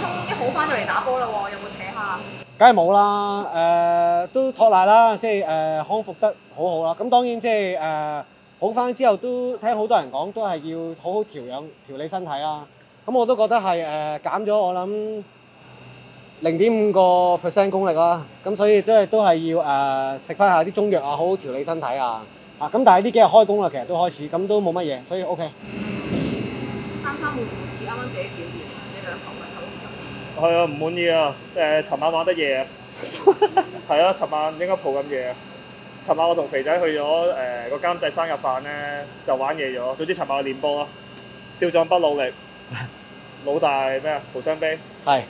聰一好翻就嚟打波啦喎，有冇扯下？梗係冇啦，誒、都托賴啦，即係誒、康復得好好啦。咁當然即係誒、好翻之後，都聽好多人講，都係要好好調養調理身體啦。咁我都覺得係誒、減咗我諗零點五個 percent 功力啦。咁所以即係都係要誒食翻下啲中藥啊，好好調理身體啊。啊咁，但係呢幾日開工啦，其實都開始，咁都冇乜嘢，所以 OK。三三滿唔滿意啱啱自己表現啊？你兩球咪投咁係啊，唔滿意啊！誒、尋晚玩得夜啊，係啊，尋晚應該蒲咁夜啊。尋晚我同肥仔去咗誒、個監製生日飯咧，就玩夜咗。總之尋晚我練波啊，少壯不努力，老大咩啊？徒傷悲，係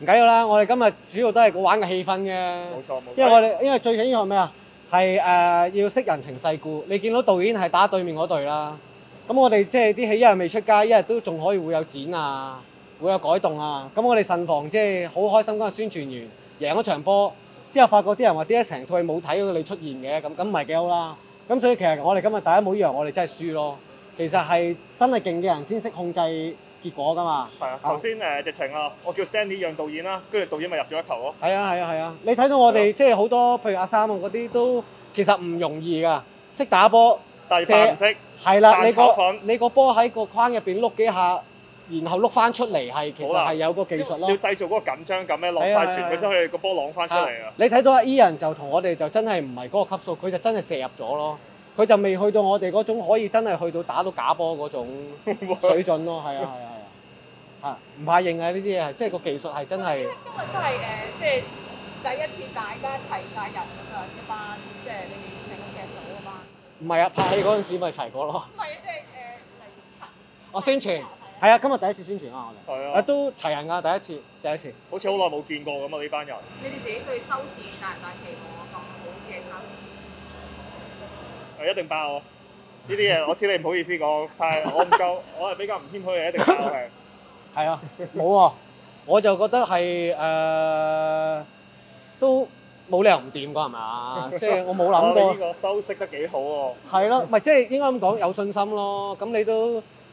唔緊要啦，我哋今日主要都係玩個氣氛嘅。冇錯冇錯。因為我哋因為最緊要係咩啊？係誒、要識人情世故。你見到導演係打對面嗰隊啦，咁我哋即係啲戲一日未出街，一日都仲可以會有剪啊，會有改動啊。咁我哋慎防即係好開心嗰日宣傳完贏咗場波，之後發覺啲人話點解成套戲冇睇到你出現嘅，咁咁唔係幾好啦。咁所以其實我哋今日大家冇以為我哋真係輸咯，其實係真係勁嘅人先識控制結果㗎嘛。係啊，頭先誒直情啊，我叫 Stanley 讓導演啦，跟住導演咪入咗一球咯。係啊係啊係啊！你睇到我哋即係好多，譬如阿三啊嗰啲都其實唔容易㗎，識打波但係扮唔識，係啦，你個你個波喺個框入邊碌幾下，然後碌翻出嚟係其實係有個技術咯要。製造嗰個緊張感咧，落晒船佢先可以個波浪翻出嚟啊！你睇到阿 Ian 就同我哋就真係唔係嗰個級數，佢就真係射入咗咯。佢就未去到我哋嗰種可以真係去到打到假波嗰種 水準咯。係啊係啊係啊，嚇唔怕認啊！呢啲嘢係即係個技術係真係今日都係誒，即係第一次大家齊晒人咁樣一班，即係你哋成個劇組嗰班。唔係啊？拍戲嗰陣時咪齊過咯。唔係啊，即係誒例如拍哦，宣傳係係啊，今日第一次宣傳啊，我哋係啊，啊都齊人㗎，第一次第一次。好似好耐冇見過咁啊！呢班人你哋自己對收視大唔大期望啊？咁好嘅卡士，係一定爆啊！呢啲嘢 我知你唔好意思講，但係 我唔夠，我係比較唔謙虛嘅，一定爆嘅。係啊，冇喎，我就覺得係誒、呃都冇理由唔掂㗎係咪啊？即係我冇諗過呢。個收息得幾好喎！係咯，唔係即係應該咁講，有信心咯。咁你都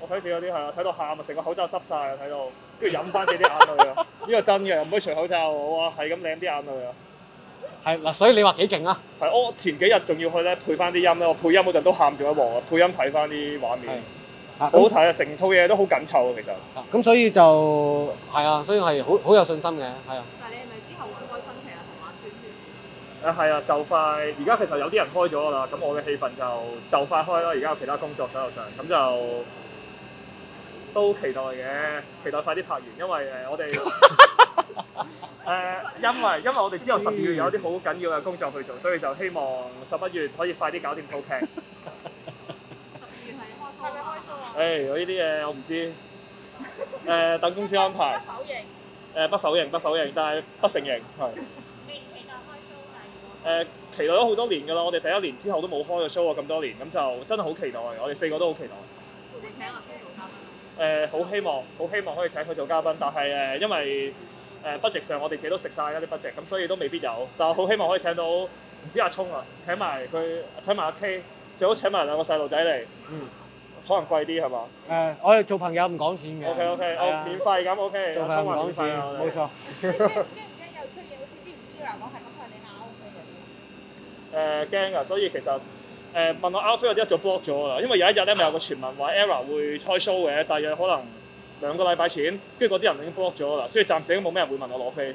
我睇自己嗰啲係啊，睇到喊啊，成個口罩濕晒啊，睇到，跟住飲翻自己啲眼淚啊！呢個真嘅，唔可以除口罩，我話係咁舐啲眼淚啊！係嗱，所以你話幾勁啊？係我前幾日仲要去咧配翻啲音咧，我配音嗰陣都喊咗一鑊啊！配音睇翻啲畫面，啊好好睇啊！成套嘢都好緊湊啊，其實。啊咁所以就係啊，所以係好好有信心嘅，係啊。但係你係咪之後會開新劇啊？同馬宣傳。誒係啊，就快而家其實有啲人開咗㗎啦，咁我嘅戲份就就快開啦。而家有其他工作手頭上，咁就都期待嘅，期待快啲拍完，因為誒、我哋誒、因為因為我哋之後十二月有啲好緊要嘅工作去做，所以就希望十一月可以快啲搞掂套劇。十二月係開 show 係咪開 show 啊？誒、我呢啲嘢我唔知，誒、等公司安排，否認。誒、不否認不否認，但係不承認係。未期待開 show 係誒、期待咗好多年㗎啦，我哋第一年之後都冇開過 show 啊，咁多年，咁就真係好期待，我哋四個都好期待。誒、好希望，好希望可以請佢做嘉賓，但係誒、因為誒、budget 上我哋自己都食晒一啲 budget，咁所以都未必有。但係好希望可以請到唔知阿聰啊，請埋佢，請埋阿 K，最好請埋兩個細路仔嚟，嗯。可能貴啲係嘛誒、我哋做朋友唔講錢嘅。？OK OK，係啊我免費咁 OK，做朋友唔講錢，冇錯。驚唔驚又出現好似之前 Mira 講係咁向你拗飛誒驚㗎，所以其實誒、問我 outfit 嗰啲一早 block 咗㗎啦，因為有一日咧咪有個傳聞話 ERROR 會開 show 嘅，大約可能兩個禮拜前，跟住嗰啲人已經 block 咗㗎啦，所以暫時都冇咩人會問我攞飛。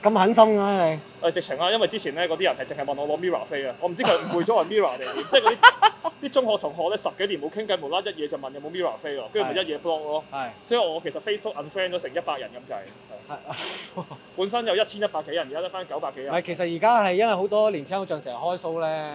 咁狠心嘅咩你？誒直情啦，因為之前咧嗰啲人係淨係問我攞 Mirror 飛嘅，我唔知佢誤會咗係 Mirror 定係點，即係嗰啲 啲中學同學咧十幾年冇傾偈，無啦一嘢就問有冇 Mirror 飛喎，跟住咪一嘢 block 咯。係所以我其實 Facebook unfriend 咗成一百人咁滯。本身有一千一百幾人，而家得翻九百幾人。唔係，其實而家係因為好多年青好像成日開 show 咧，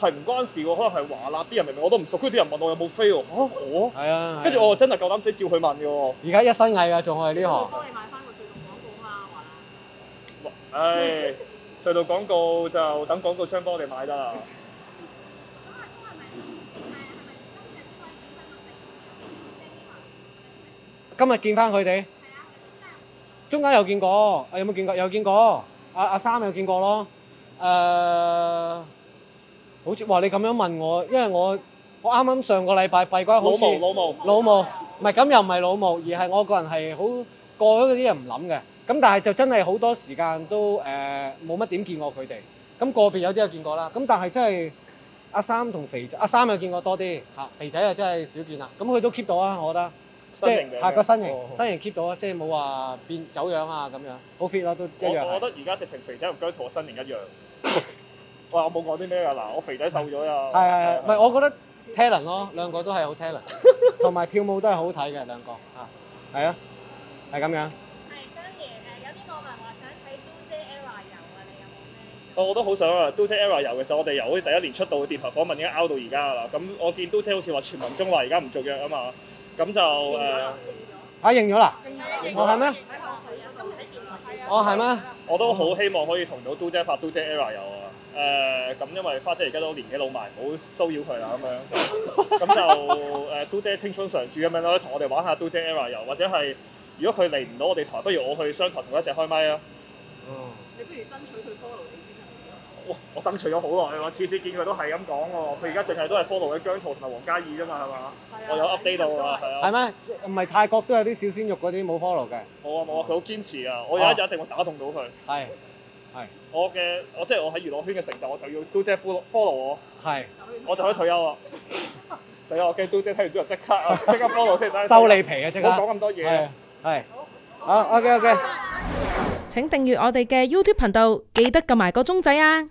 係唔關事喎，可能係華納啲人明明我都唔熟，跟住啲人問我有冇飛喎，嚇我，係啊。跟住我真係夠膽死照去問嘅喎。而家一身蟻啊，仲係呢行。幫你買翻個隧道廣告嘛，華啦。唉，隧道廣告就等廣告商幫我哋買得啦。今日見翻佢哋，中間有見過，啊有冇見過？有見過。阿阿三有見過咯。誒、好似話你咁樣問我，因為我我啱啱上個禮拜閉關，好似老毛老毛，老母，唔係咁又唔係老母，而係我個人係好過咗嗰啲人唔諗嘅。咁但係就真係好多時間都誒冇乜點見過佢哋。咁個別有啲有見過啦。咁但係真係阿三同肥仔，阿三又見過多啲嚇，肥仔啊真係少見啦。咁佢都 keep 到啊，我覺得。即係下個身形哦，身形 keep 到啊，即係冇話變走樣啊咁樣，好 fit 啦，都一樣。我我覺得而家直情肥仔同姜濤身形一樣。哇！我冇講啲咩㗎嗱，我肥仔瘦咗啊。係係係，唔係我覺得 talent 咯，兩個都係好 talent，同埋跳舞都係好睇嘅兩個 啊，係啊，係咁樣。係雙爺誒，有啲網民話想睇 Do 姐 Era 遊啊，你有冇咩？哦我都好想啊，Do 姐 Era 遊嘅時候，我哋由好似第一年出道嘅電台訪問已經 out 到而家㗎啦。咁我見 Do 姐好似話傳聞中話而家唔續約啊嘛，咁就誒。啊認咗啦？認哦係咩？哦係咩？我都好希望可以同到 Do 姐拍 Do 姐 Era 游啊！誒、咁因為花姐而家都年紀老埋，唔好騷擾佢啦咁樣。咁就誒、Do 姐青春常駐咁樣咯，同我哋玩下 Do 姐 Era 遊，或者係如果佢嚟唔到我哋台，不如我去商台同佢一齊開麥啊！哦，你不如爭取佢 follow 你先得。哇！我爭取咗好耐喎，次次見佢都係咁講喎。佢而家淨係都係 follow 緊姜濤同埋黃嘉怡啫嘛，係嘛？我有 update 到啊，係啊。係咩？唔係泰國都有啲小鮮肉嗰啲冇 follow 嘅，冇啊冇啊，佢好堅持啊！我有一日一定會打動到佢。係我嘅我即係我喺娛樂圈嘅成就，我就要 Do 姐 follow follow 我。係我就可以退休啦。死啦！我驚都姐睇完之後即刻啊，即刻 follow 先，等收你皮啊！即刻唔好講咁多嘢係。係，好 OK OK。請訂閱我哋嘅 YouTube 頻道，記得撳埋個鐘仔啊！